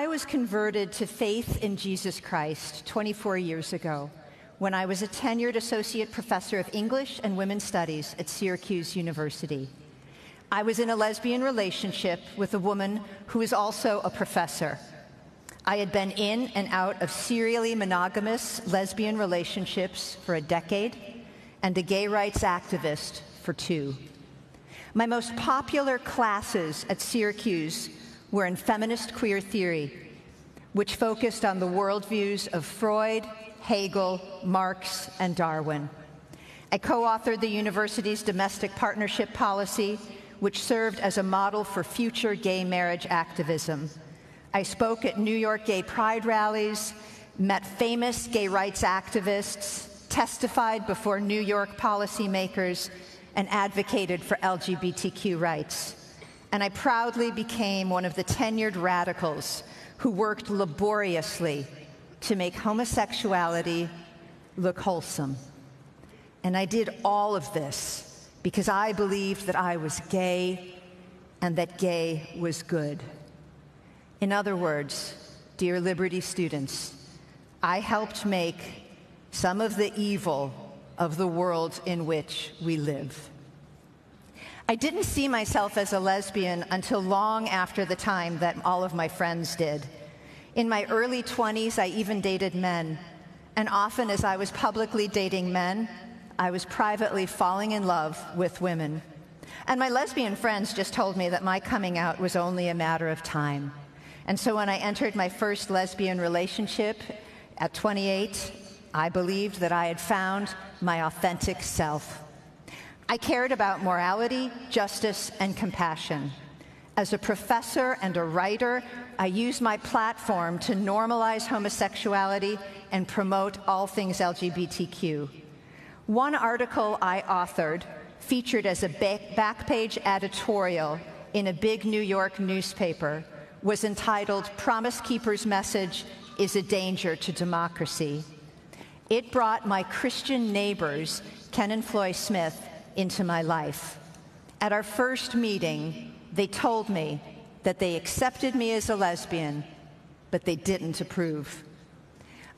I was converted to faith in Jesus Christ 24 years ago when I was a tenured associate professor of English and women's studies at Syracuse University. I was in a lesbian relationship with a woman who is also a professor. I had been in and out of serially monogamous lesbian relationships for a decade and a gay rights activist for two. My most popular classes at Syracuse were in feminist queer theory, which focused on the worldviews of Freud, Hegel, Marx, and Darwin. I co authored the university's domestic partnership policy, which served as a model for future gay marriage activism. I spoke at New York gay pride rallies, met famous gay rights activists, testified before New York policymakers, and advocated for LGBTQ rights and I proudly became one of the tenured radicals who worked laboriously to make homosexuality look wholesome. And I did all of this because I believed that I was gay and that gay was good. In other words, dear Liberty students, I helped make some of the evil of the world in which we live. I didn't see myself as a lesbian until long after the time that all of my friends did. In my early 20s, I even dated men. And often, as I was publicly dating men, I was privately falling in love with women. And my lesbian friends just told me that my coming out was only a matter of time. And so when I entered my first lesbian relationship at 28, I believed that I had found my authentic self. I cared about morality, justice, and compassion. As a professor and a writer, I used my platform to normalize homosexuality and promote all things LGBTQ. One article I authored featured as a back page editorial in a big New York newspaper was entitled Promise Keeper's Message is a Danger to Democracy. It brought my Christian neighbors, Ken and Floy Smith, into my life. At our first meeting, they told me that they accepted me as a lesbian, but they didn't approve.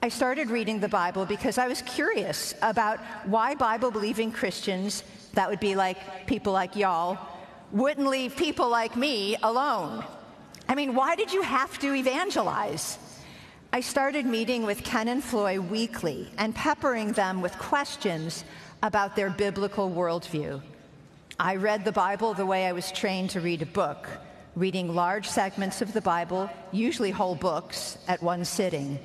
I started reading the Bible because I was curious about why Bible believing Christians, that would be like people like y'all, wouldn't leave people like me alone. I mean, why did you have to evangelize? I started meeting with Ken and Floy weekly and peppering them with questions about their biblical worldview. I read the Bible the way I was trained to read a book, reading large segments of the Bible, usually whole books, at one sitting,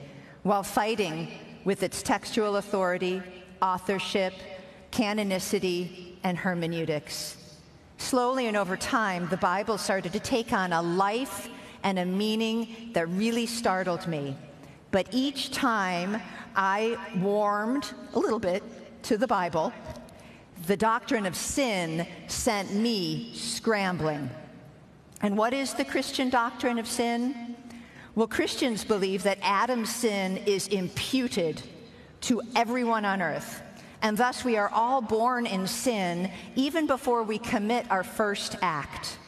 while fighting with its textual authority, authorship, canonicity, and hermeneutics. Slowly and over time, the Bible started to take on a life and a meaning that really startled me. But each time I warmed a little bit to the Bible, the doctrine of sin sent me scrambling. And what is the Christian doctrine of sin? Well, Christians believe that Adam's sin is imputed to everyone on earth. And thus, we are all born in sin even before we commit our first act.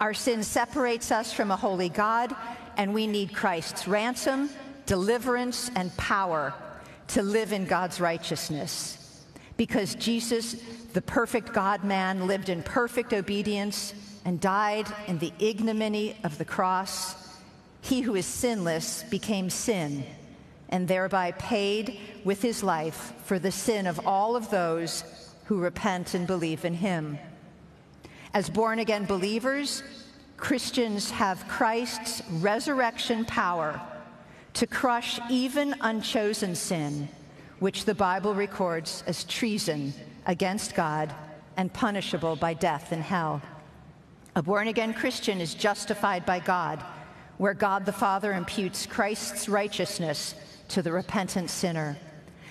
Our sin separates us from a holy God, and we need Christ's ransom, deliverance, and power to live in God's righteousness because Jesus, the perfect God man, lived in perfect obedience and died in the ignominy of the cross, he who is sinless became sin and thereby paid with his life for the sin of all of those who repent and believe in him. As born again believers, Christians have Christ's resurrection power to crush even unchosen sin which the Bible records as treason against God and punishable by death in hell. A born again Christian is justified by God, where God the Father imputes Christ's righteousness to the repentant sinner.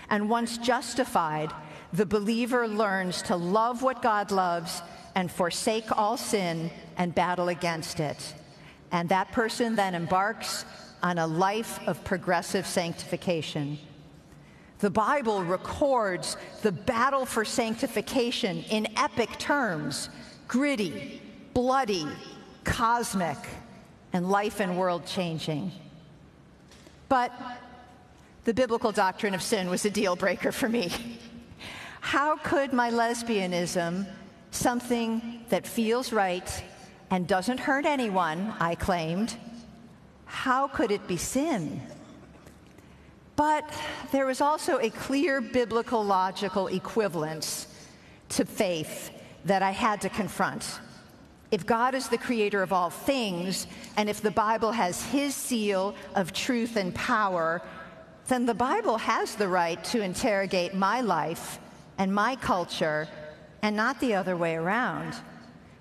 And once justified, the believer learns to love what God loves and forsake all sin and battle against it. And that person then embarks on a life of progressive sanctification. The Bible records the battle for sanctification in epic terms gritty, bloody, cosmic, and life and world changing. But the biblical doctrine of sin was a deal breaker for me. How could my lesbianism, something that feels right and doesn't hurt anyone, I claimed, how could it be sin? But there was also a clear biblical logical equivalence to faith that I had to confront. If God is the creator of all things, and if the Bible has his seal of truth and power, then the Bible has the right to interrogate my life and my culture and not the other way around.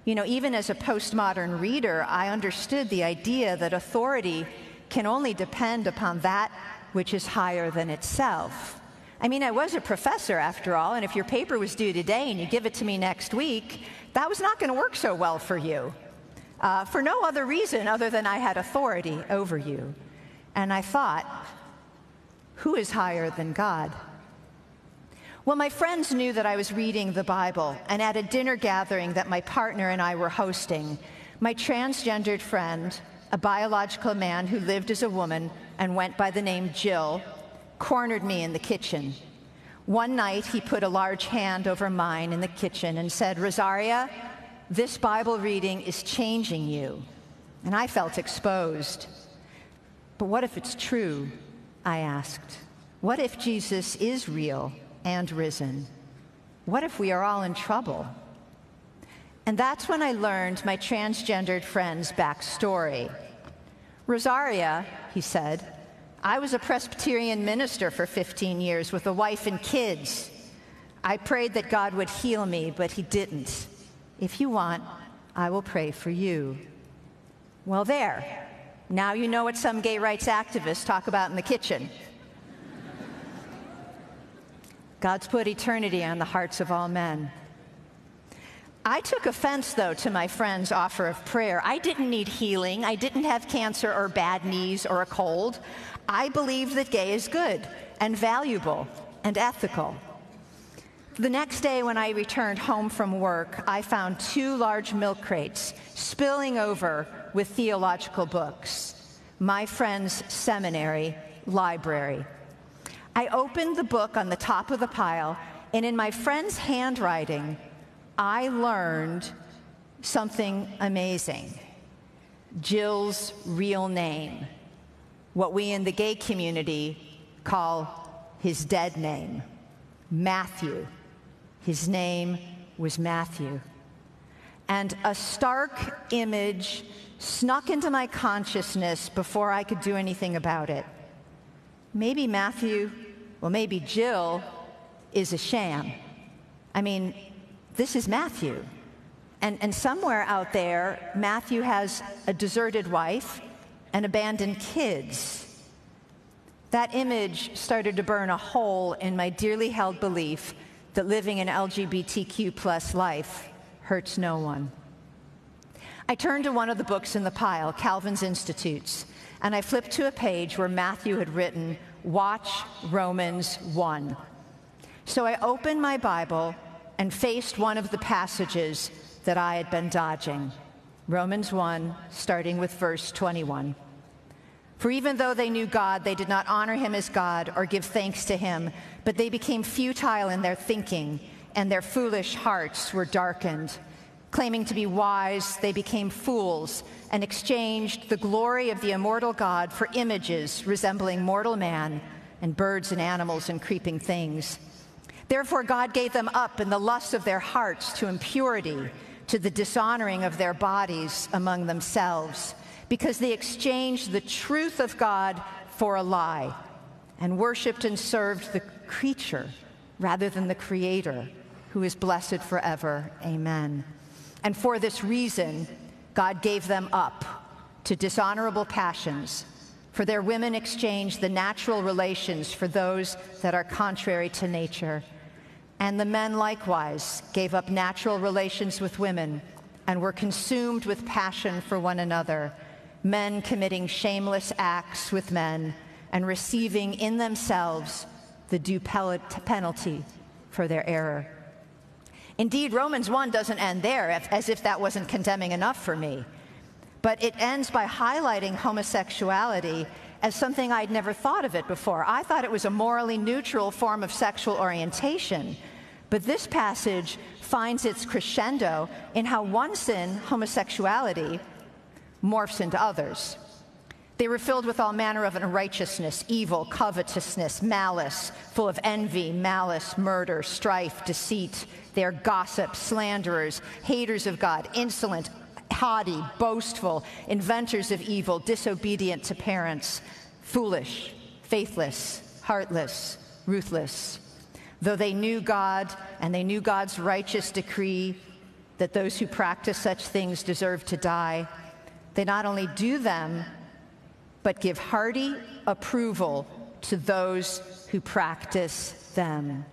You know, even as a postmodern reader, I understood the idea that authority can only depend upon that which is higher than itself. I mean, I was a professor after all, and if your paper was due today and you give it to me next week, that was not going to work so well for you. Uh, for no other reason other than I had authority over you. And I thought, who is higher than God? Well, my friends knew that I was reading the Bible, and at a dinner gathering that my partner and I were hosting, my transgendered friend, a biological man who lived as a woman and went by the name Jill, cornered me in the kitchen. One night, he put a large hand over mine in the kitchen and said, Rosaria, this Bible reading is changing you. And I felt exposed. But what if it's true? I asked. What if Jesus is real? and risen. What if we are all in trouble? And that's when I learned my transgendered friend's backstory. Rosaria, he said, I was a Presbyterian minister for 15 years with a wife and kids. I prayed that God would heal me, but he didn't. If you want, I will pray for you. Well, there. Now you know what some gay rights activists talk about in the kitchen. God's put eternity on the hearts of all men. I took offense, though, to my friend's offer of prayer. I didn't need healing. I didn't have cancer or bad knees or a cold. I believe that gay is good and valuable and ethical. The next day, when I returned home from work, I found two large milk crates spilling over with theological books. My friend's seminary library. I opened the book on the top of the pile, and in my friend's handwriting, I learned something amazing Jill's real name, what we in the gay community call his dead name, Matthew. His name was Matthew. And a stark image snuck into my consciousness before I could do anything about it. Maybe Matthew well, maybe Jill is a sham. I mean, this is Matthew. And, and somewhere out there, Matthew has a deserted wife and abandoned kids. That image started to burn a hole in my dearly held belief that living an LGBTQ plus life hurts no one. I turned to one of the books in the pile, Calvin's Institutes, and I flipped to a page where Matthew had written, Watch Romans 1. So I opened my Bible and faced one of the passages that I had been dodging. Romans 1, starting with verse 21. For even though they knew God, they did not honor him as God or give thanks to him, but they became futile in their thinking, and their foolish hearts were darkened. Claiming to be wise, they became fools and exchanged the glory of the immortal God for images resembling mortal man and birds and animals and creeping things. Therefore, God gave them up in the lust of their hearts to impurity, to the dishonoring of their bodies among themselves, because they exchanged the truth of God for a lie and worshiped and served the creature rather than the Creator, who is blessed forever. Amen. And for this reason, God gave them up to dishonorable passions, for their women exchanged the natural relations for those that are contrary to nature. And the men likewise gave up natural relations with women and were consumed with passion for one another, men committing shameless acts with men and receiving in themselves the due penalty for their error. Indeed, Romans 1 doesn't end there, as if that wasn't condemning enough for me. But it ends by highlighting homosexuality as something I'd never thought of it before. I thought it was a morally neutral form of sexual orientation. But this passage finds its crescendo in how one sin, homosexuality, morphs into others. They were filled with all manner of unrighteousness, evil, covetousness, malice, full of envy, malice, murder, strife, deceit. They are gossips, slanderers, haters of God, insolent, haughty, boastful, inventors of evil, disobedient to parents, foolish, faithless, heartless, ruthless. Though they knew God and they knew God's righteous decree that those who practice such things deserve to die, they not only do them, but give hearty approval to those who practice them.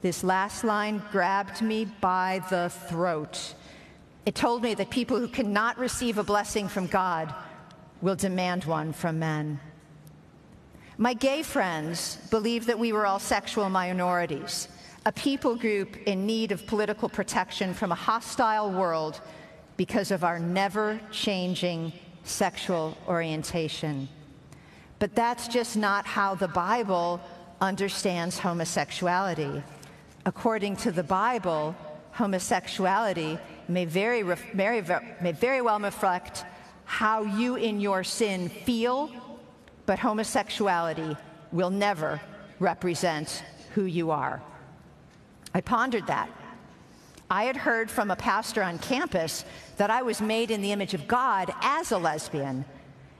This last line grabbed me by the throat. It told me that people who cannot receive a blessing from God will demand one from men. My gay friends believed that we were all sexual minorities, a people group in need of political protection from a hostile world because of our never changing sexual orientation. But that's just not how the Bible understands homosexuality. According to the Bible, homosexuality may very, very, may very well reflect how you in your sin feel, but homosexuality will never represent who you are. I pondered that. I had heard from a pastor on campus that I was made in the image of God as a lesbian.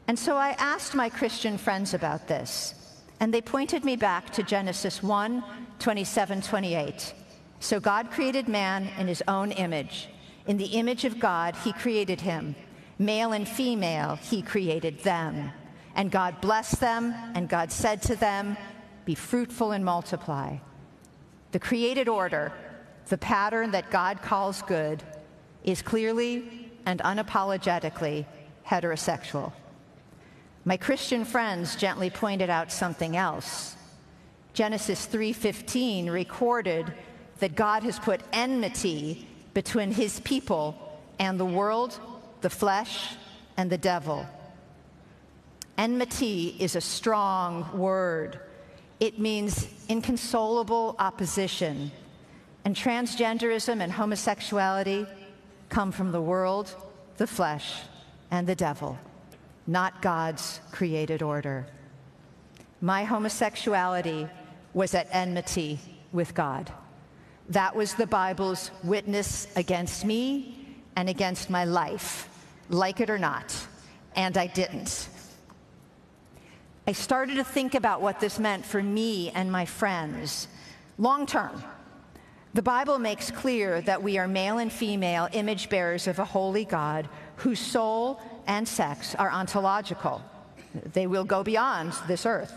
And so I asked my Christian friends about this. And they pointed me back to Genesis 1 27, 28. So God created man in his own image. In the image of God, he created him. Male and female, he created them. And God blessed them, and God said to them, Be fruitful and multiply. The created order the pattern that God calls good is clearly and unapologetically heterosexual. My Christian friends gently pointed out something else. Genesis 3:15 recorded that God has put enmity between his people and the world, the flesh, and the devil. Enmity is a strong word. It means inconsolable opposition and transgenderism and homosexuality come from the world, the flesh, and the devil, not God's created order. My homosexuality was at enmity with God. That was the Bible's witness against me and against my life, like it or not, and I didn't. I started to think about what this meant for me and my friends long term the Bible makes clear that we are male and female image bearers of a holy God whose soul and sex are ontological. They will go beyond this earth.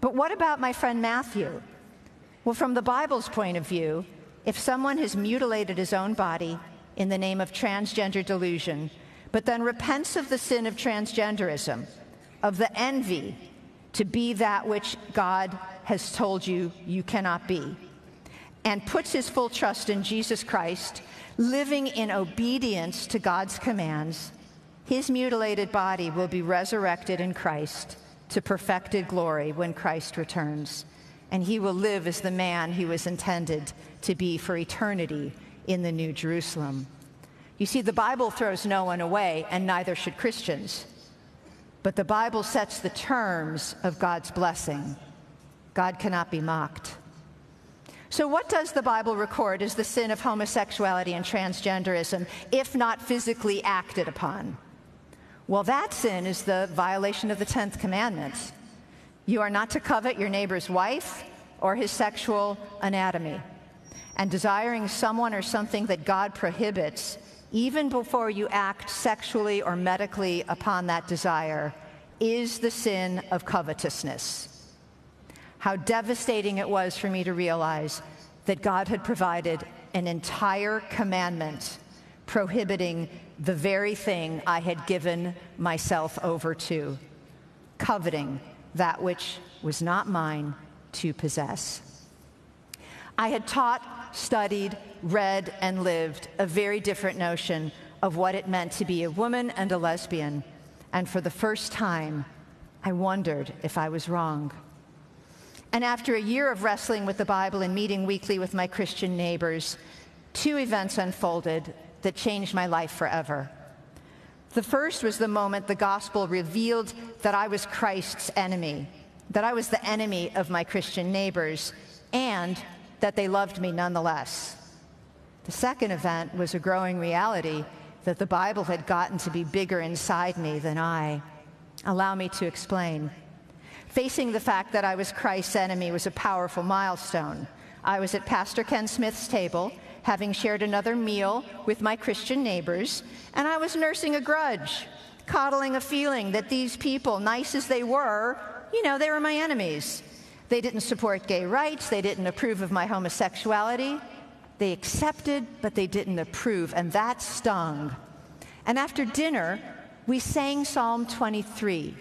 But what about my friend Matthew? Well, from the Bible's point of view, if someone has mutilated his own body in the name of transgender delusion, but then repents of the sin of transgenderism, of the envy to be that which God has told you you cannot be, and puts his full trust in Jesus Christ, living in obedience to God's commands, his mutilated body will be resurrected in Christ to perfected glory when Christ returns. And he will live as the man he was intended to be for eternity in the New Jerusalem. You see, the Bible throws no one away, and neither should Christians. But the Bible sets the terms of God's blessing. God cannot be mocked. So, what does the Bible record as the sin of homosexuality and transgenderism, if not physically acted upon? Well, that sin is the violation of the 10th commandment. You are not to covet your neighbor's wife or his sexual anatomy. And desiring someone or something that God prohibits, even before you act sexually or medically upon that desire, is the sin of covetousness how devastating it was for me to realize that God had provided an entire commandment prohibiting the very thing I had given myself over to, coveting that which was not mine to possess. I had taught, studied, read, and lived a very different notion of what it meant to be a woman and a lesbian. And for the first time, I wondered if I was wrong. And after a year of wrestling with the Bible and meeting weekly with my Christian neighbors, two events unfolded that changed my life forever. The first was the moment the gospel revealed that I was Christ's enemy, that I was the enemy of my Christian neighbors, and that they loved me nonetheless. The second event was a growing reality that the Bible had gotten to be bigger inside me than I. Allow me to explain. Facing the fact that I was Christ's enemy was a powerful milestone. I was at Pastor Ken Smith's table, having shared another meal with my Christian neighbors, and I was nursing a grudge, coddling a feeling that these people, nice as they were, you know, they were my enemies. They didn't support gay rights, they didn't approve of my homosexuality. They accepted, but they didn't approve, and that stung. And after dinner, we sang Psalm 23.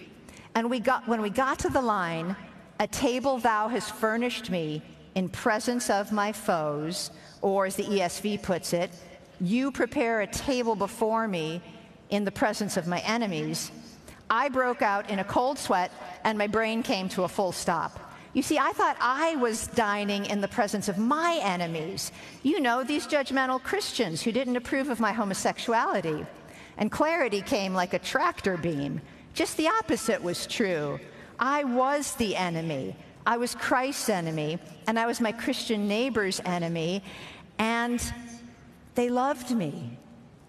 And we got, when we got to the line, A table thou hast furnished me in presence of my foes, or as the ESV puts it, you prepare a table before me in the presence of my enemies. I broke out in a cold sweat and my brain came to a full stop. You see, I thought I was dining in the presence of my enemies. You know, these judgmental Christians who didn't approve of my homosexuality. And clarity came like a tractor beam. Just the opposite was true. I was the enemy. I was Christ's enemy, and I was my Christian neighbor's enemy, and they loved me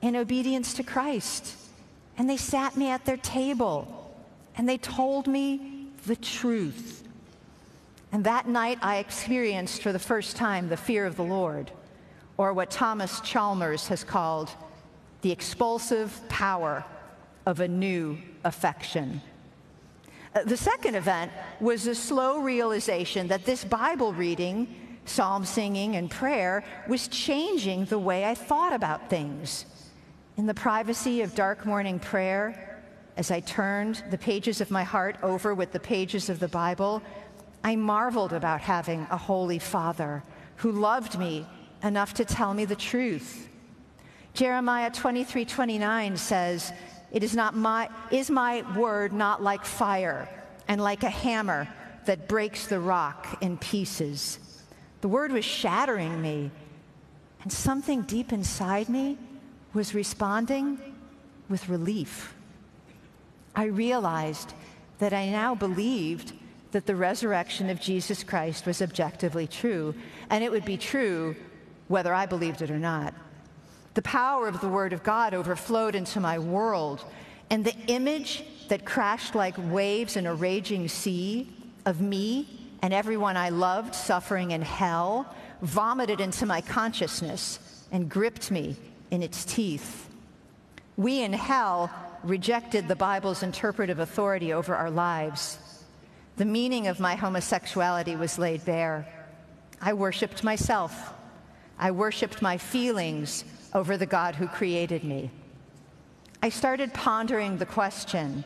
in obedience to Christ. And they sat me at their table, and they told me the truth. And that night, I experienced for the first time the fear of the Lord, or what Thomas Chalmers has called the expulsive power of a new affection. Uh, the second event was a slow realization that this Bible reading, psalm singing, and prayer was changing the way I thought about things. In the privacy of dark morning prayer, as I turned the pages of my heart over with the pages of the Bible, I marveled about having a holy Father who loved me enough to tell me the truth. Jeremiah 23 29 says, It is not my, is my word not like fire and like a hammer that breaks the rock in pieces? The word was shattering me, and something deep inside me was responding with relief. I realized that I now believed that the resurrection of Jesus Christ was objectively true, and it would be true whether I believed it or not. The power of the Word of God overflowed into my world, and the image that crashed like waves in a raging sea of me and everyone I loved suffering in hell vomited into my consciousness and gripped me in its teeth. We in hell rejected the Bible's interpretive authority over our lives. The meaning of my homosexuality was laid bare. I worshiped myself. I worshiped my feelings over the God who created me. I started pondering the question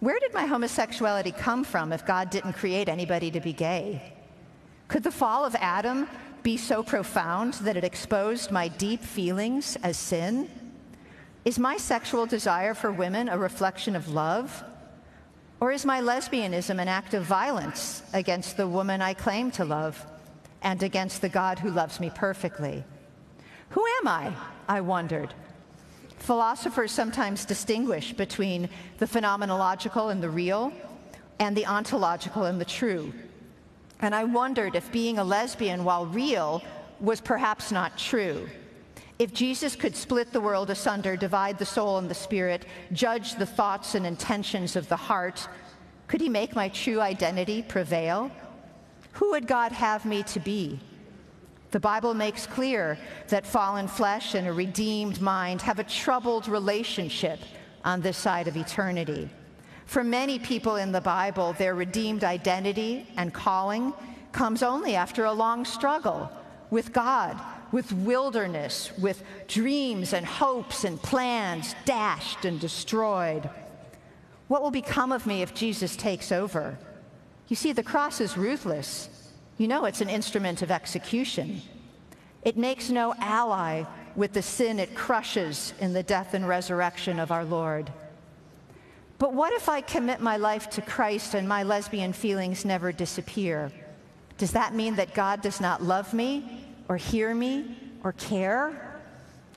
where did my homosexuality come from if God didn't create anybody to be gay? Could the fall of Adam be so profound that it exposed my deep feelings as sin? Is my sexual desire for women a reflection of love? Or is my lesbianism an act of violence against the woman I claim to love and against the God who loves me perfectly? Who am I? I wondered. Philosophers sometimes distinguish between the phenomenological and the real, and the ontological and the true. And I wondered if being a lesbian, while real, was perhaps not true. If Jesus could split the world asunder, divide the soul and the spirit, judge the thoughts and intentions of the heart, could he make my true identity prevail? Who would God have me to be? The Bible makes clear that fallen flesh and a redeemed mind have a troubled relationship on this side of eternity. For many people in the Bible, their redeemed identity and calling comes only after a long struggle with God, with wilderness, with dreams and hopes and plans dashed and destroyed. What will become of me if Jesus takes over? You see, the cross is ruthless. You know it's an instrument of execution. It makes no ally with the sin it crushes in the death and resurrection of our Lord. But what if I commit my life to Christ and my lesbian feelings never disappear? Does that mean that God does not love me or hear me or care?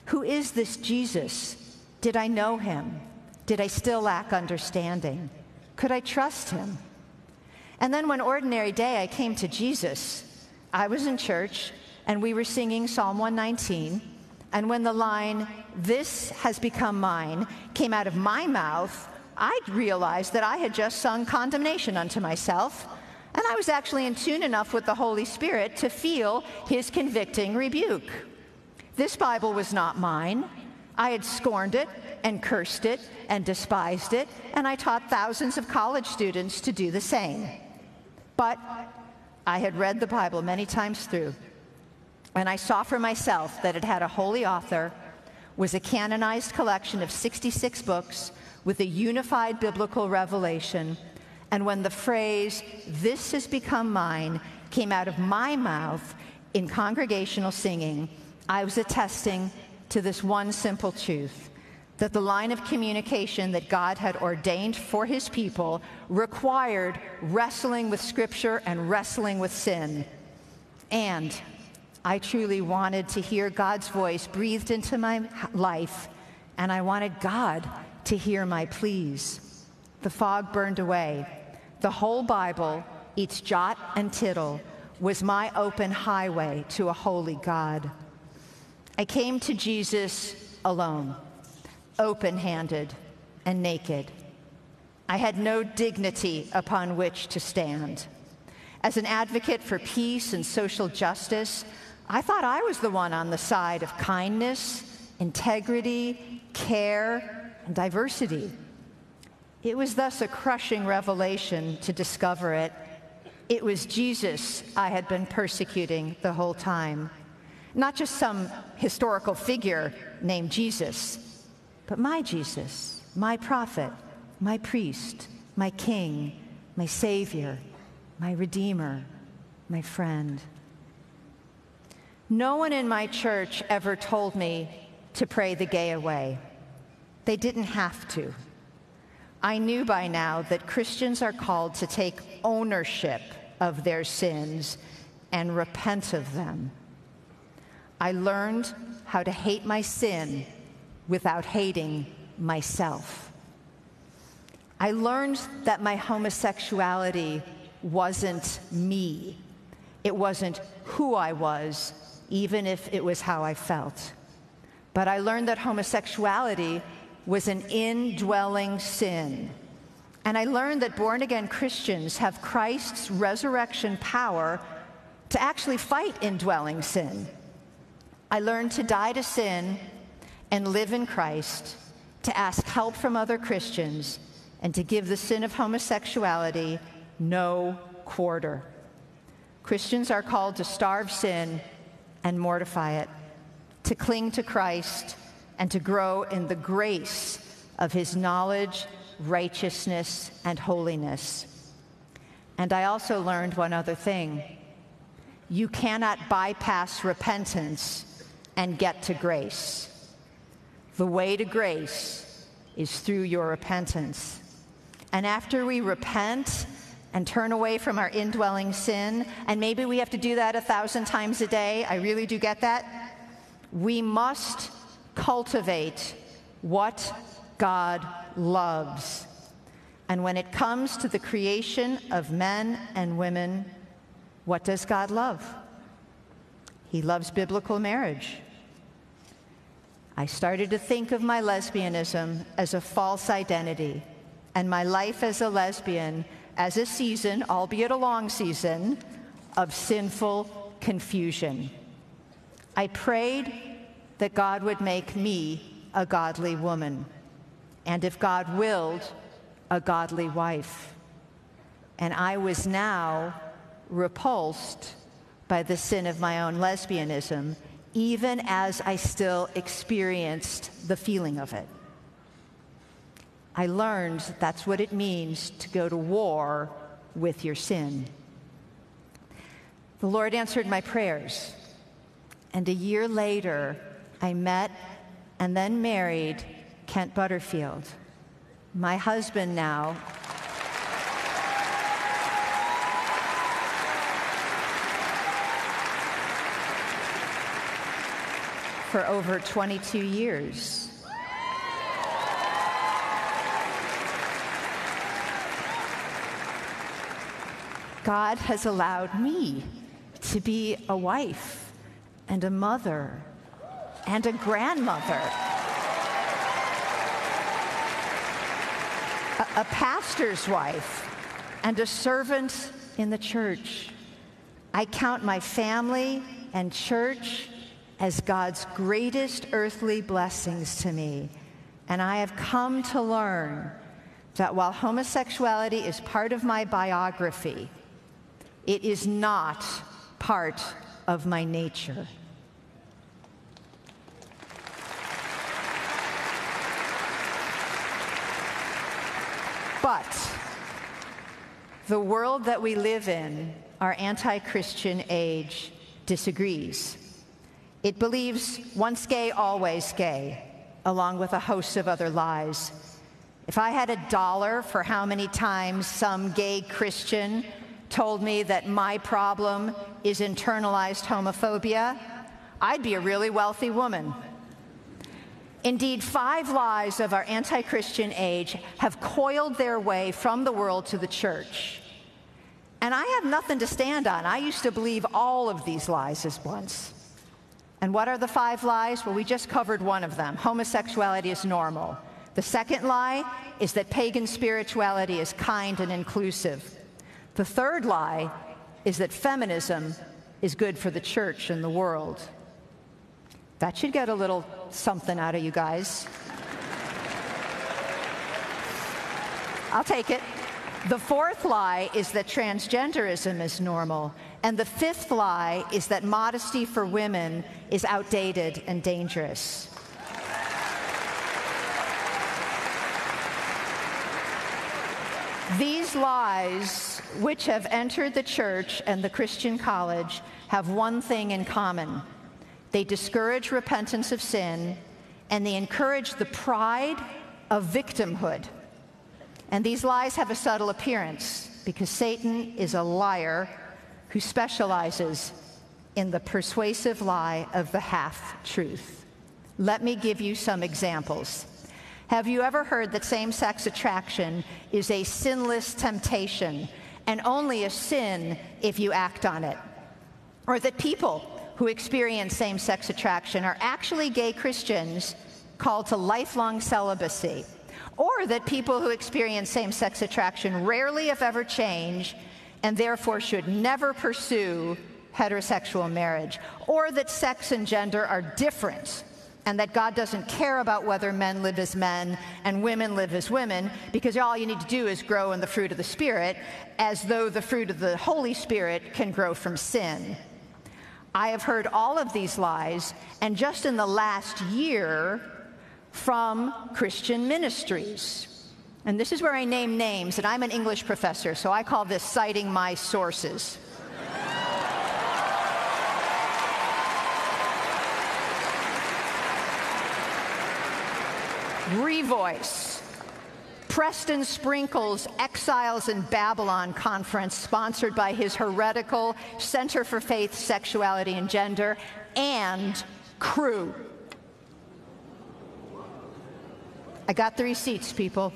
Who is this Jesus? Did I know him? Did I still lack understanding? Could I trust him? And then one ordinary day I came to Jesus. I was in church and we were singing Psalm 119. And when the line, This has become mine, came out of my mouth, I realized that I had just sung condemnation unto myself. And I was actually in tune enough with the Holy Spirit to feel his convicting rebuke. This Bible was not mine. I had scorned it and cursed it and despised it, and I taught thousands of college students to do the same. But I had read the Bible many times through, and I saw for myself that it had a holy author, was a canonized collection of 66 books with a unified biblical revelation. And when the phrase, this has become mine, came out of my mouth in congregational singing, I was attesting to this one simple truth that the line of communication that God had ordained for his people required wrestling with Scripture and wrestling with sin. And I truly wanted to hear God's voice breathed into my life, and I wanted God to hear my pleas. The fog burned away. The whole Bible, each jot and tittle, was my open highway to a holy God. I came to Jesus alone, open handed and naked. I had no dignity upon which to stand. As an advocate for peace and social justice, I thought I was the one on the side of kindness, integrity, care, and diversity. It was thus a crushing revelation to discover it. It was Jesus I had been persecuting the whole time. Not just some historical figure named Jesus, but my Jesus, my prophet, my priest, my king, my savior, my redeemer, my friend. No one in my church ever told me to pray the gay away. They didn't have to. I knew by now that Christians are called to take ownership of their sins and repent of them. I learned how to hate my sin without hating myself. I learned that my homosexuality wasn't me. It wasn't who I was, even if it was how I felt. But I learned that homosexuality was an indwelling sin. And I learned that born again Christians have Christ's resurrection power to actually fight indwelling sin. I learned to die to sin and live in Christ, to ask help from other Christians, and to give the sin of homosexuality no quarter. Christians are called to starve sin and mortify it, to cling to Christ, and to grow in the grace of his knowledge, righteousness, and holiness. And I also learned one other thing you cannot bypass repentance and get to grace. The way to grace is through your repentance. And after we repent and turn away from our indwelling sin, and maybe we have to do that a thousand times a day, I really do get that, we must cultivate what God loves. And when it comes to the creation of men and women, what does God love? He loves biblical marriage. I started to think of my lesbianism as a false identity and my life as a lesbian as a season, albeit a long season, of sinful confusion. I prayed that God would make me a godly woman, and if God willed, a godly wife. And I was now repulsed by the sin of my own lesbianism, even as I still experienced the feeling of it. I learned that's what it means to go to war with your sin. The Lord answered my prayers, and a year later, I met and then married Kent Butterfield. My husband now. For over 22 years. God has allowed me to be a wife and a mother and a grandmother, a, a, pastor's wife, and a servant in the church. I count my family and church as God's greatest earthly blessings to me. And I have come to learn that while homosexuality is part of my biography, it is not part of my nature. But the world that we live in, our anti Christian age, disagrees. It believes once gay, always gay, along with a host of other lies. If I had a dollar for how many times some gay Christian told me that my problem is internalized homophobia, I'd be a really wealthy woman. Indeed, five lies of our anti Christian age have coiled their way from the world to the church. And I have nothing to stand on. I used to believe all of these lies as once. And what are the five lies? Well, we just covered one of them homosexuality is normal. The second lie is that pagan spirituality is kind and inclusive. The third lie is that feminism is good for the church and the world. That should get a little something out of you guys. I'll take it. The fourth lie is that transgenderism is normal. And the fifth lie is that modesty for women is outdated and dangerous. These lies, which have entered the church and the Christian college, have one thing in common they discourage repentance of sin and they encourage the pride of victimhood. And these lies have a subtle appearance because Satan is a liar who specializes in the persuasive lie of the half truth. Let me give you some examples. Have you ever heard that same sex attraction is a sinless temptation and only a sin if you act on it? Or that people who experience same sex attraction are actually gay Christians called to lifelong celibacy? Or that people who experience same sex attraction rarely, if ever, change and therefore should never pursue heterosexual marriage? Or that sex and gender are different and that God doesn't care about whether men live as men and women live as women, because all you need to do is grow in the fruit of the Spirit, as though the fruit of the Holy Spirit can grow from sin. I have heard all of these lies, and just in the last year, from Christian ministries. And this is where I name names, and I'm an English professor, so I call this citing my sources. Revoice. Preston Sprinkle's Exiles in Babylon conference, sponsored by his heretical Center for Faith, Sexuality, and Gender, and Cru. I got the receipts, people.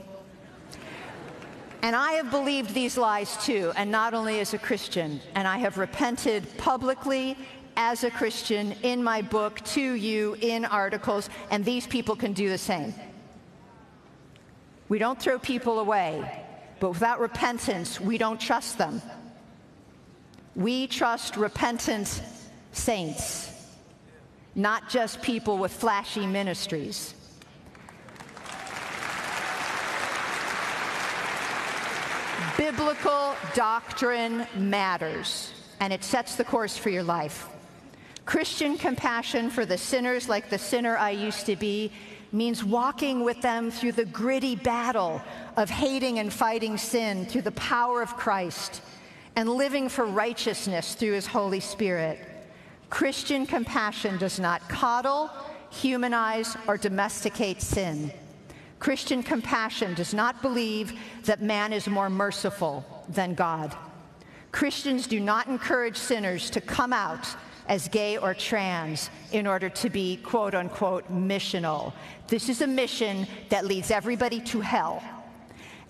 And I have believed these lies too, and not only as a Christian, and I have repented publicly as a Christian in my book to you in articles, and these people can do the same. We don't throw people away, but without repentance, we don't trust them. We trust repentant saints, not just people with flashy ministries. Biblical doctrine matters, and it sets the course for your life. Christian compassion for the sinners like the sinner I used to be means walking with them through the gritty battle of hating and fighting sin through the power of Christ and living for righteousness through his Holy Spirit. Christian compassion does not coddle, humanize, or domesticate sin. Christian compassion does not believe that man is more merciful than God. Christians do not encourage sinners to come out as gay or trans in order to be quote unquote missional. This is a mission that leads everybody to hell.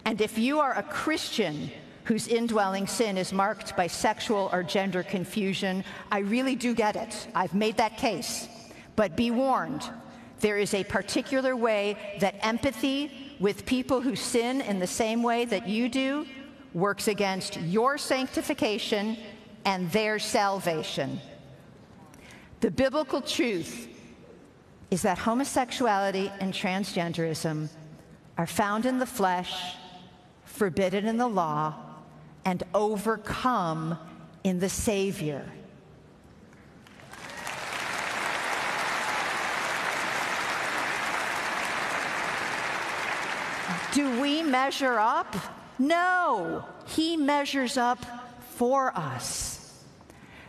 And if you are a Christian whose indwelling sin is marked by sexual or gender confusion, I really do get it. I've made that case. But be warned, there is a particular way that empathy with people who sin in the same way that you do works against your sanctification and their salvation. The biblical truth is that homosexuality and transgenderism are found in the flesh, forbidden in the law, and overcome in the Savior. Do we measure up? No, He measures up for us.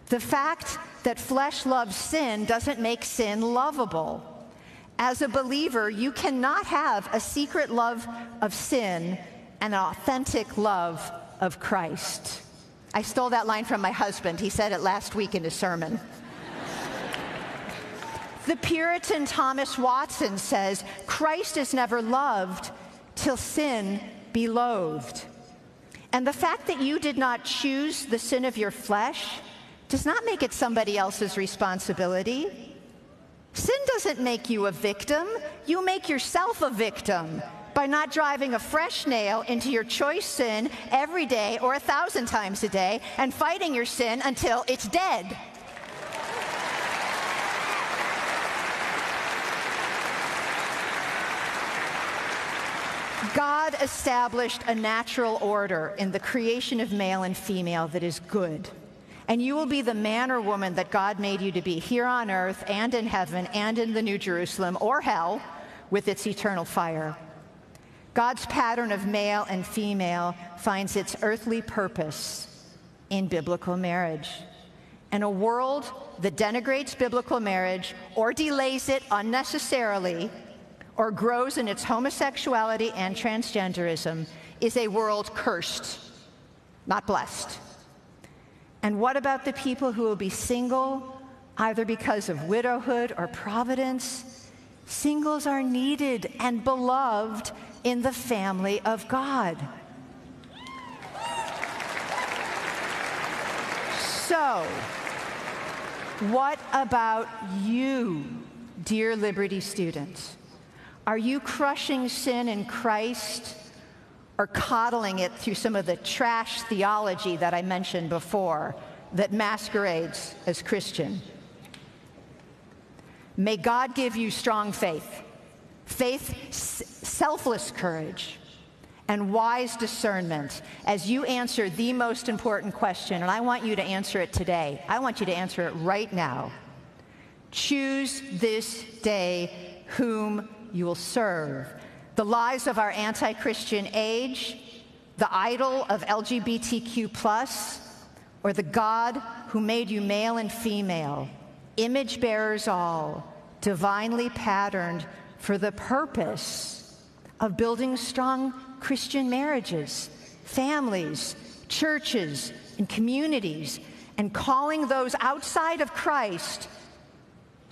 The fact that flesh loves sin doesn't make sin lovable. As a believer, you cannot have a secret love of sin and an authentic love of Christ. I stole that line from my husband. He said it last week in his sermon. the Puritan Thomas Watson says Christ is never loved till sin be loathed. And the fact that you did not choose the sin of your flesh does not make it somebody else's responsibility. Sin doesn't make you a victim, you make yourself a victim by not driving a fresh nail into your choice sin every day or a thousand times a day and fighting your sin until it's dead. God established a natural order in the creation of male and female that is good. And you will be the man or woman that God made you to be here on earth and in heaven and in the New Jerusalem or hell with its eternal fire. God's pattern of male and female finds its earthly purpose in biblical marriage. And a world that denigrates biblical marriage or delays it unnecessarily or grows in its homosexuality and transgenderism is a world cursed, not blessed. And what about the people who will be single, either because of widowhood or providence? Singles are needed and beloved in the family of God. So, what about you, dear Liberty students? Are you crushing sin in Christ or coddling it through some of the trash theology that I mentioned before that masquerades as Christian? May God give you strong faith faith, selfless courage, and wise discernment as you answer the most important question. And I want you to answer it today. I want you to answer it right now. Choose this day whom you will serve. The lies of our anti Christian age, the idol of LGBTQ, or the God who made you male and female, image bearers all, divinely patterned for the purpose of building strong Christian marriages, families, churches, and communities, and calling those outside of Christ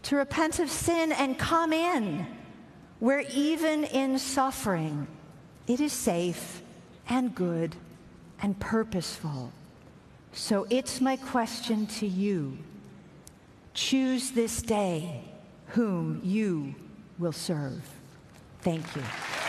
to repent of sin and come in, where even in suffering, it is safe and good and purposeful. So it's my question to you choose this day whom you will serve. Thank you.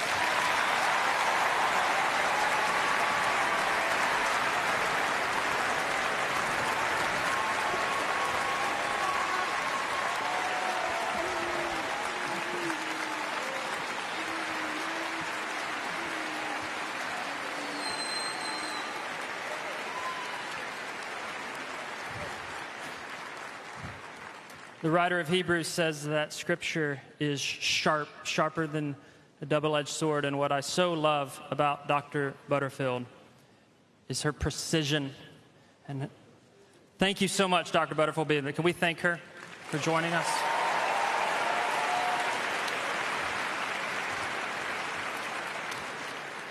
The writer of Hebrews says that scripture is sharp, sharper than a double edged sword. And what I so love about Dr. Butterfield is her precision. And thank you so much, Dr. Butterfield. Can we thank her for joining us?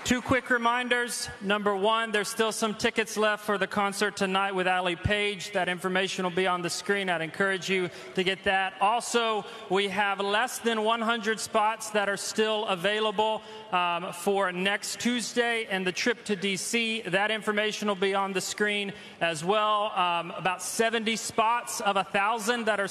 Two quick reminders. Number one, there's still some tickets left for the concert tonight with Ali Page. That information will be on the screen. I'd encourage you to get that. Also, we have less than 100 spots that are still available um, for next Tuesday and the trip to DC. That information will be on the screen as well. Um, about 70 spots of a 1,000 that are